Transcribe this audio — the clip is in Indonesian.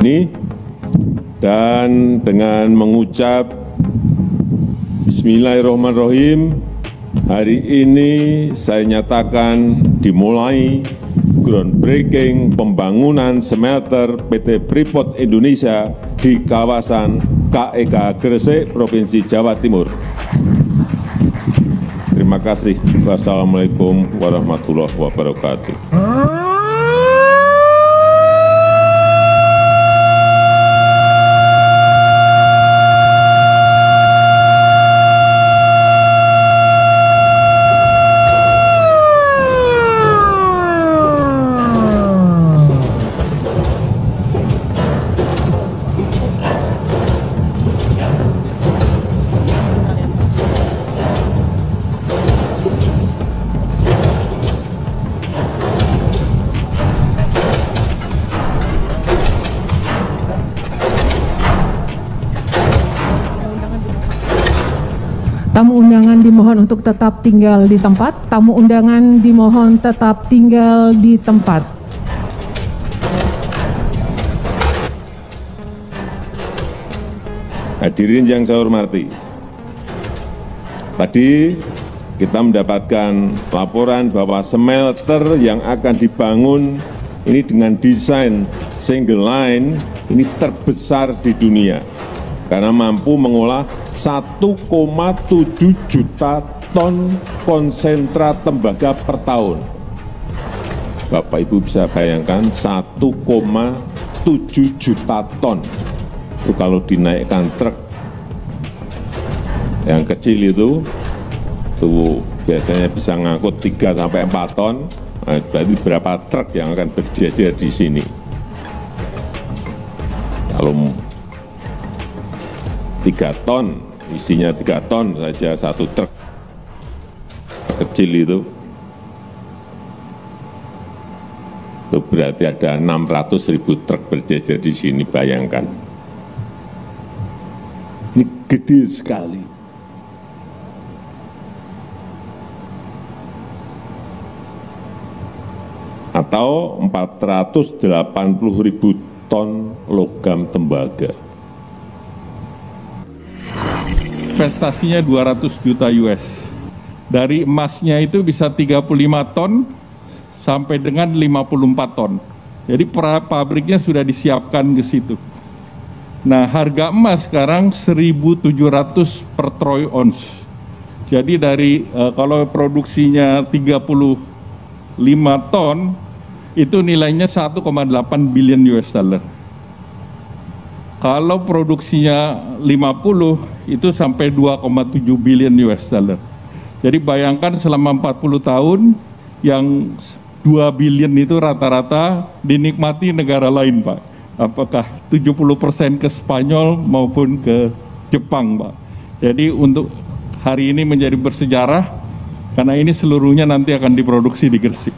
ini dan dengan mengucap Bismillahirrahmanirrahim hari ini saya nyatakan dimulai groundbreaking pembangunan smelter PT Freeport Indonesia di kawasan KEK Gresik, Provinsi Jawa Timur. Terima kasih. Wassalamualaikum warahmatullahi wabarakatuh. Tamu undangan dimohon untuk tetap tinggal di tempat. Tamu undangan dimohon tetap tinggal di tempat. Hadirin yang saya hormati, tadi kita mendapatkan laporan bahwa smelter yang akan dibangun ini dengan desain single line ini terbesar di dunia karena mampu mengolah 1,7 juta ton konsentrat tembaga per tahun. Bapak Ibu bisa bayangkan 1,7 juta ton. Itu kalau dinaikkan truk yang kecil itu itu biasanya bisa ngangkut 3 sampai 4 ton. Nah, berarti berapa truk yang akan berjejer di sini? Kalau 3 ton isinya 3 ton saja satu truk kecil itu itu berarti ada 600 ribu truk berjejer di sini bayangkan ini gede sekali. Atau 480 ribu ton logam tembaga. Investasinya 200 juta US. Dari emasnya itu bisa 35 ton sampai dengan 54 ton. Jadi pabriknya sudah disiapkan ke situ. Nah, harga emas sekarang 1.700 per troy ounce. Jadi dari uh, kalau produksinya 35 ton, itu nilainya 1,8 billion US dollar. Kalau produksinya 50, itu sampai 2,7 billion US dollar. Jadi bayangkan selama 40 tahun, yang 2 billion itu rata-rata dinikmati negara lain, Pak apakah 70% ke Spanyol maupun ke Jepang, Pak. Jadi untuk hari ini menjadi bersejarah karena ini seluruhnya nanti akan diproduksi di Gresik.